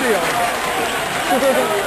video.